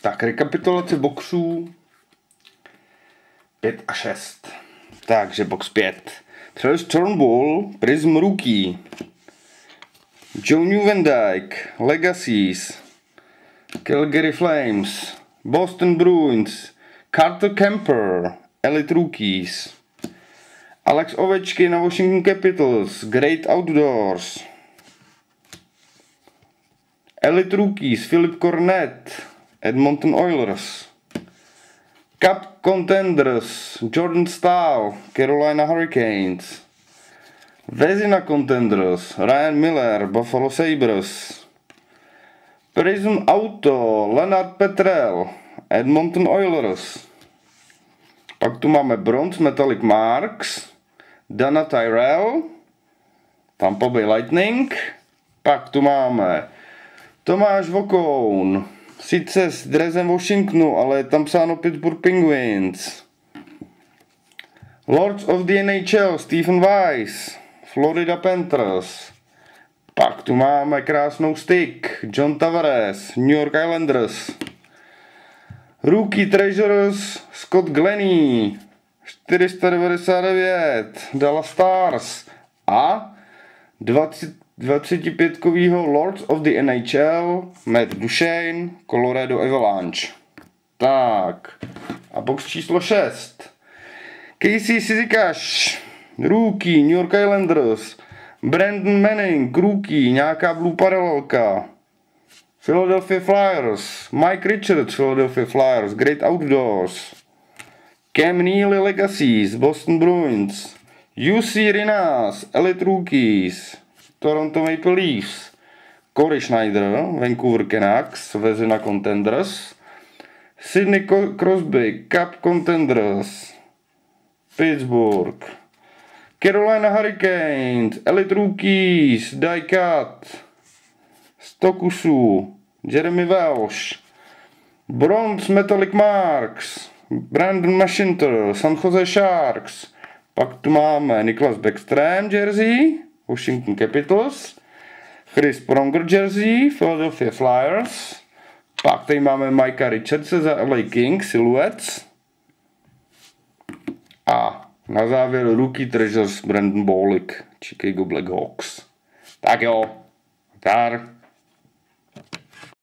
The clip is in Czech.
Tak, rekapitulace boxů 5 a 6. Takže box 5. Travis Turnbull, Prism Rookie. Joe New Van Dyke, Legacies. Calgary Flames. Boston Bruins. Carter Kemper, Elite Rookies. Alex Ovečky na Washington Capitals, Great Outdoors. Elite Rookies, Philip Cornett, Edmonton Oilers. Cup Contenders, Jordan Stahl, Carolina Hurricanes. Vezina Contenders, Ryan Miller, Buffalo Sabres. Prism Auto, Leonard Petrel, Edmonton Oilers. Pak tu máme Bronze Metallic Marks, Dana Tyrell, Tampa Bay Lightning. Pak tu máme Tomáš Vokoun, sice s drezem Washingtonu, ale je tam psáno Pittsburgh Penguins. Lords of the NHL, Stephen Weiss, Florida Panthers. Pak tu máme krásnou stick, John Tavares, New York Islanders. Rookie Treasures, Scott Glenny, 499, Dallas Stars a 20, 25-kovýho Lords of the NHL, Matt Duchesne, Colorado Avalanche. Tak, a box číslo 6. Casey Sizikash, Rookie, New York Islanders, Brandon Manning, Rookie, nějaká blue paralelka, Philadelphia Flyers, Mike Richards, Philadelphia Flyers, Great Outdoors, Cam Neely Legacies, Boston Bruins, UC Rinas, Elite Rookies, Toronto Maple Leafs, Corey Schneider, Vancouver Canucks, Vezina Contenders, Sidney Crosby, Cup Contenders, Pittsburgh, Carolina Hurricanes, Elite Rookies, Cut, Stokusu, Jeremy Welsh, Bronze Metallic Marks, Brandon Machinter, San Jose Sharks, pak tu máme Niklas Backstrom jersey, Washington Capitals, Chris Pronger jersey, Philadelphia Flyers, pak tady máme Mikea Richardse za LA Kings, Silhouettes a na závěr Rookie Treasures Brandon Bollick, Chicago Blackhawks. Tak jo, tak.